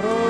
Oh.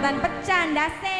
Bokatan pecah ndase